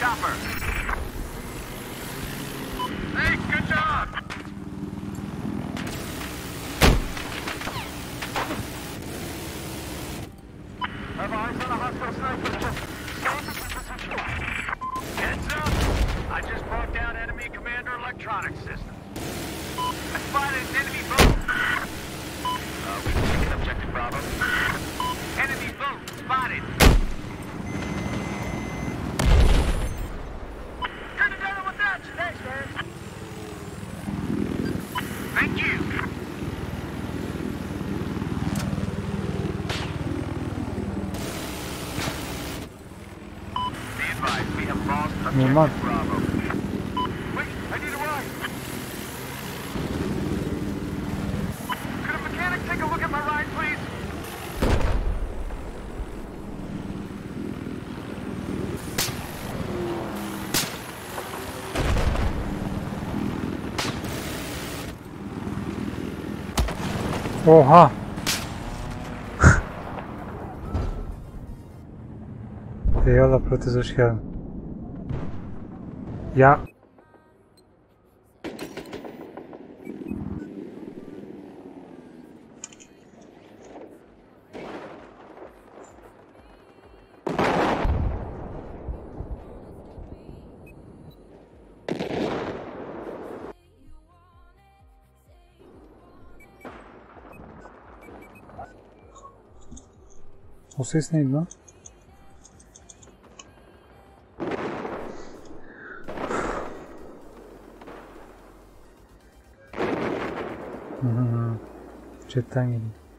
chopper. Near mud. Wait, I need a ride. Could a mechanic take a look at my ride, please? Ya. O ses neydi lan? Aha, chatten geliyor.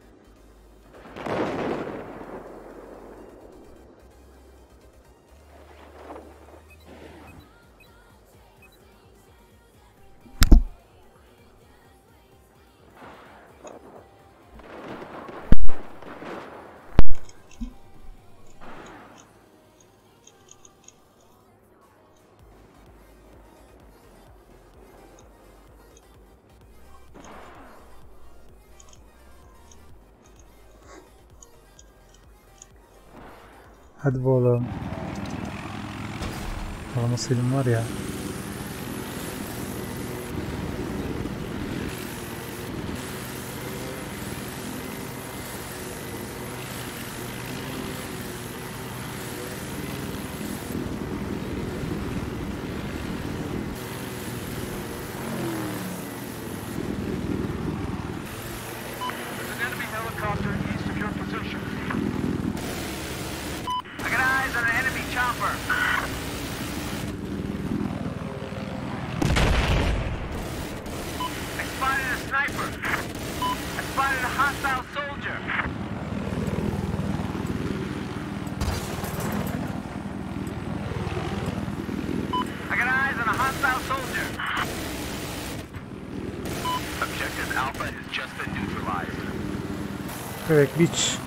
Hadi bu oğlum. Kalama Selim var ya. spotted a hostile soldier. Objective Alpha has just been neutralized. Correct, bitch.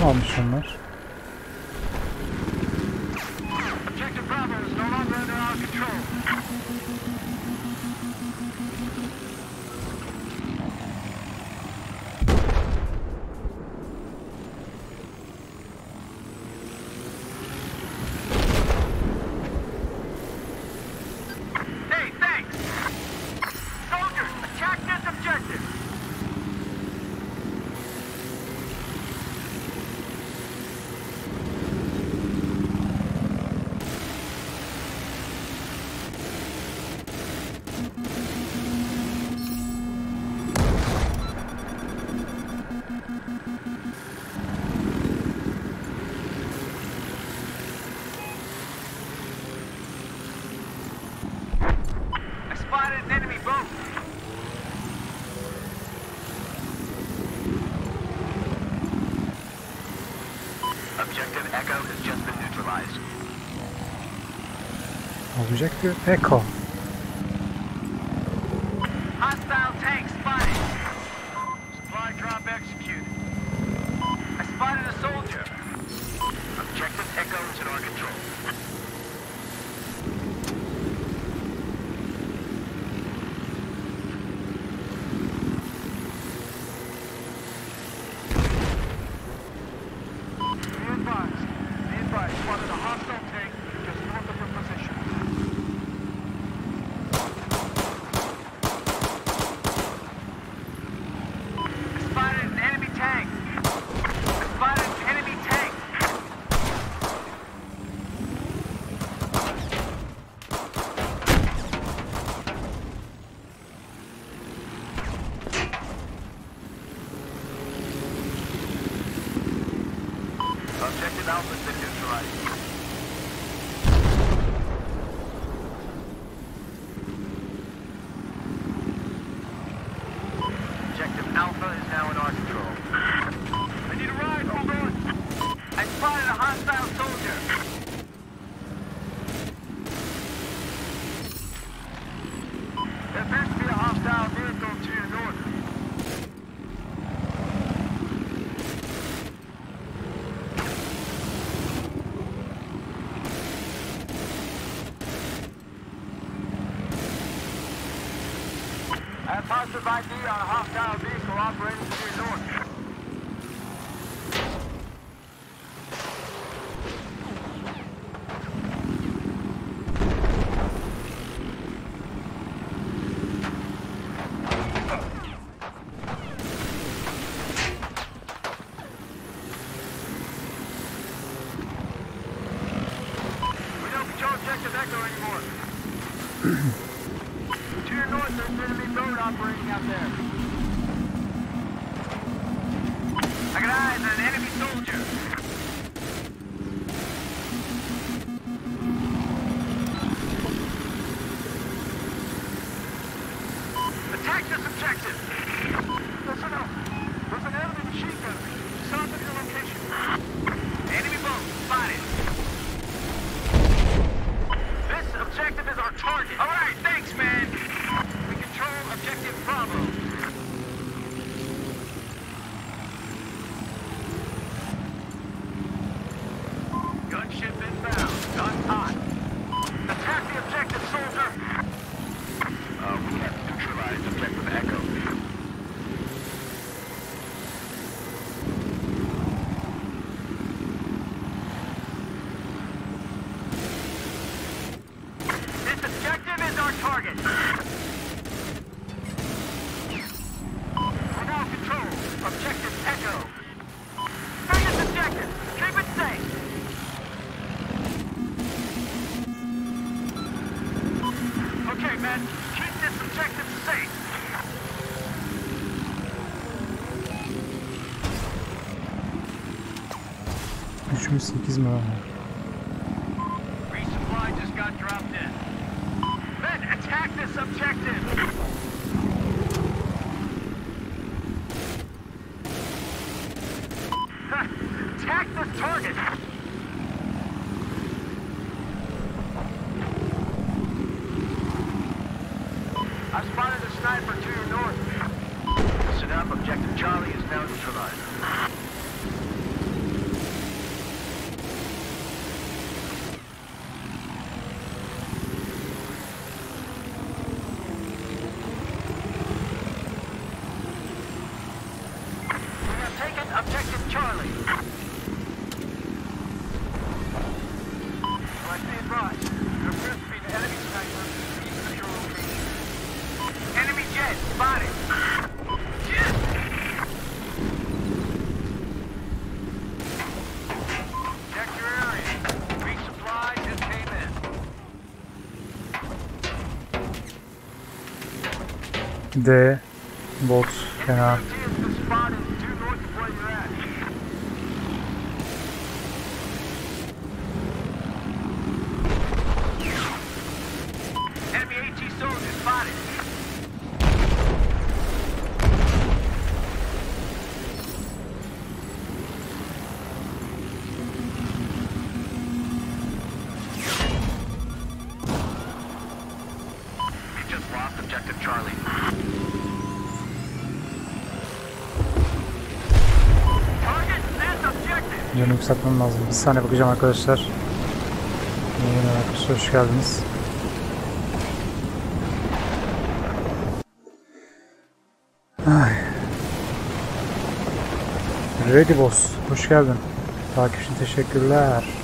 mı almış onlar? Objective, ecco, Charisma. Resupply just got dropped in. Men, attack this objective! attack this target! Check your area. Just came in. The bots cannot. Charlie. Yönü yükseltmem lazım. Bir saniye bakacağım arkadaşlar. Yeni arkadaşlar hoş geldiniz. Ay. Ready Boss, hoş geldin. Takip için teşekkürler.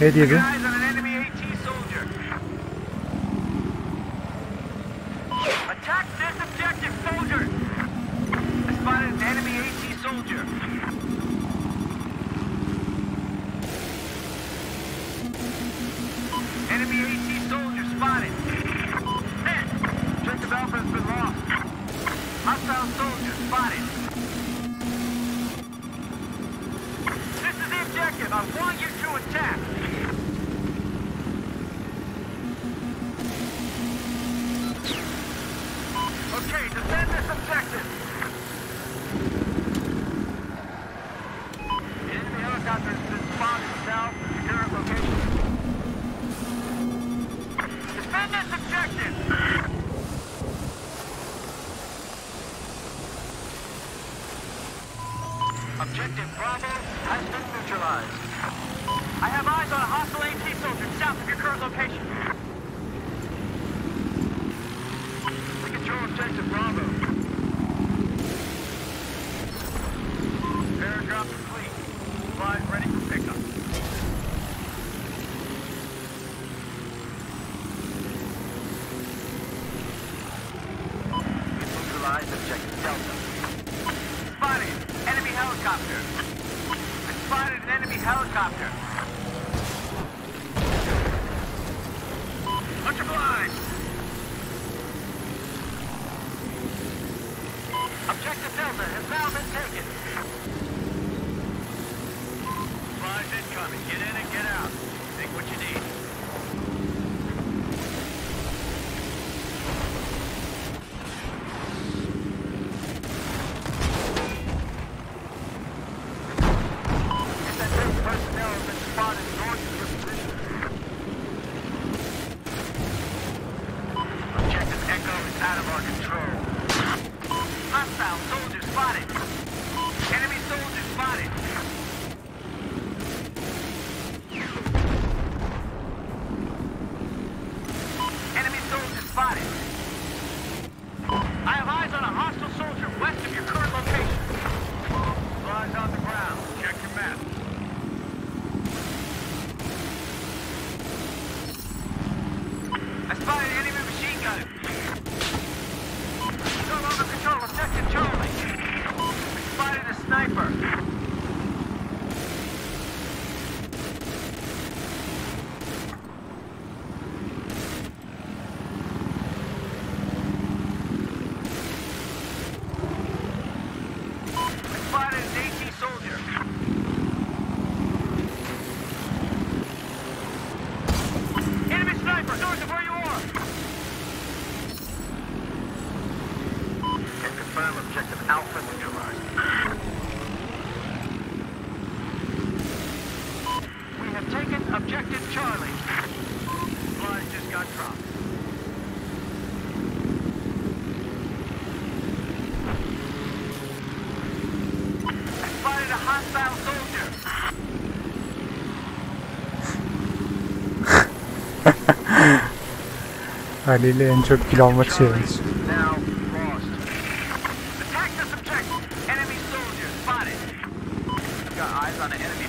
Ne diyeceğim? Okay, defend this objective. Haliyle en çok kilometers. almak. Attack! Enemy spotted! Got eyes on the enemy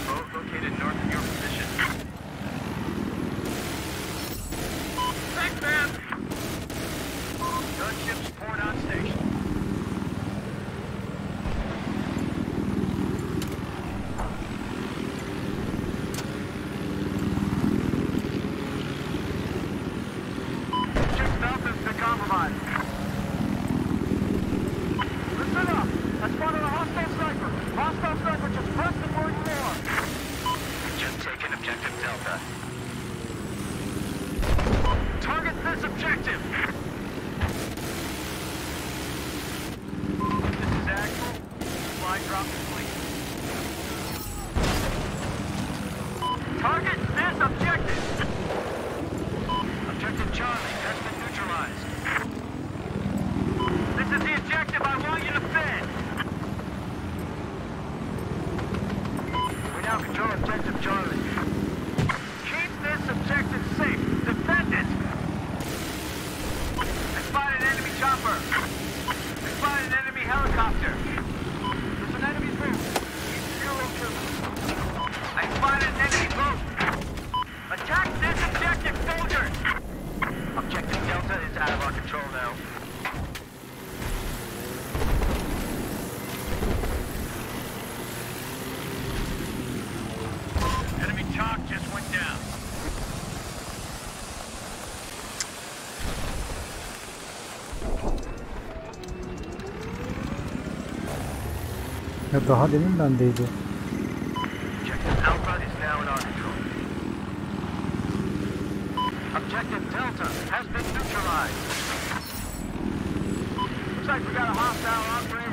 It's objective. helicopter. Daha demin bendeydi. Looks like we got a hostile operator.